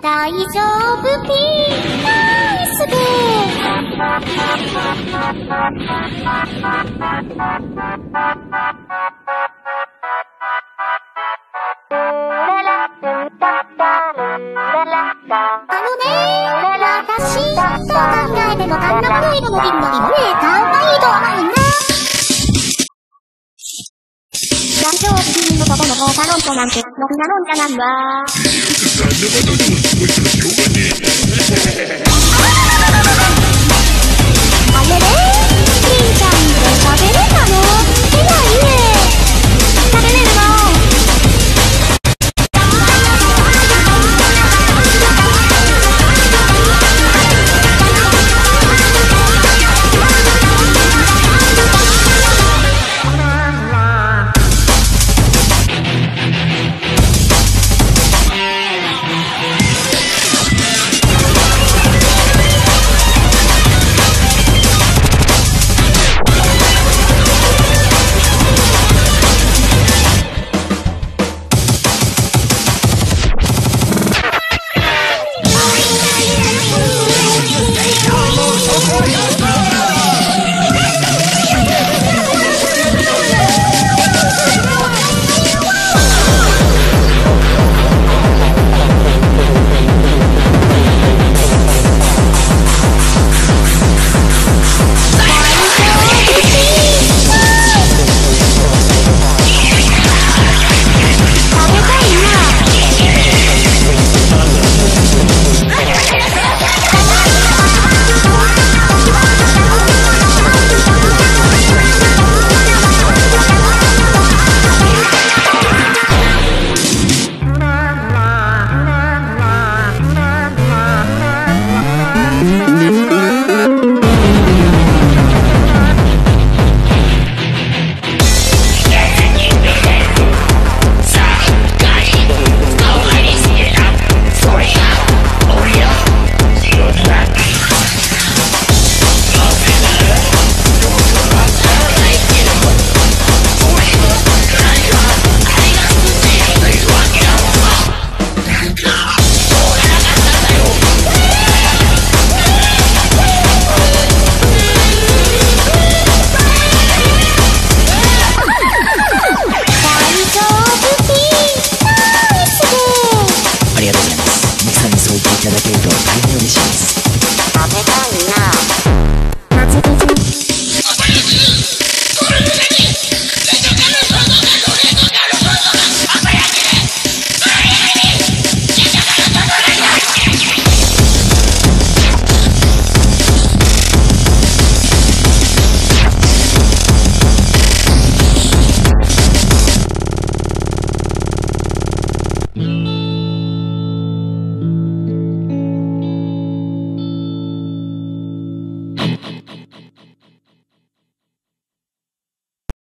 大丈夫ピーナイスあのね私、どう考えてもカンナムロイドのビルよりもね、可愛いと思うんだ。方がロンとなんて、ろくなもんじゃないわ。そんなことでもすごいからしょうがねえ。あれれ Never change your